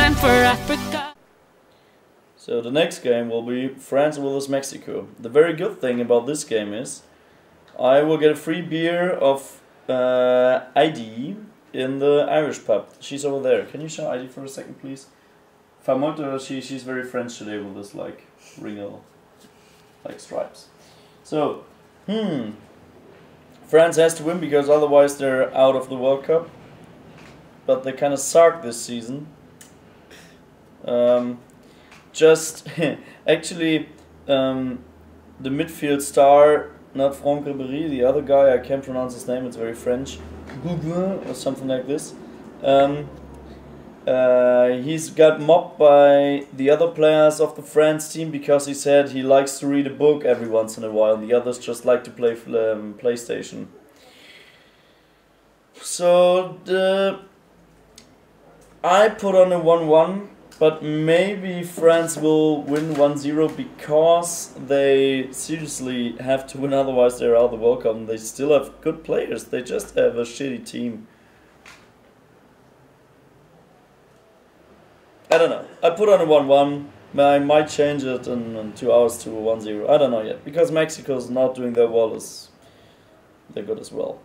Africa. So the next game will be France vs Mexico. The very good thing about this game is I will get a free beer of uh, Heidi in the Irish pub. She's over there. Can you show Heidi for a second, please? Famoto, she she's very French today with this like ringo, like stripes. So, hmm, France has to win because otherwise they're out of the World Cup. But they kind of suck this season. Um, just actually, um, the midfield star, not Franck Ribéry, the other guy, I can't pronounce his name, it's very French, Gouguin or something like this. Um, uh, he's got mobbed by the other players of the France team because he said he likes to read a book every once in a while, and the others just like to play um, PlayStation. So the I put on a 1-1, but maybe France will win 1-0 because they seriously have to win, otherwise they're out of the World Cup. And they still have good players. They just have a shitty team. I don't know. I put on a 1-1. I might change it in, in two hours to a 1-0. I don't know yet. Because Mexico's not doing their well as they're good as well.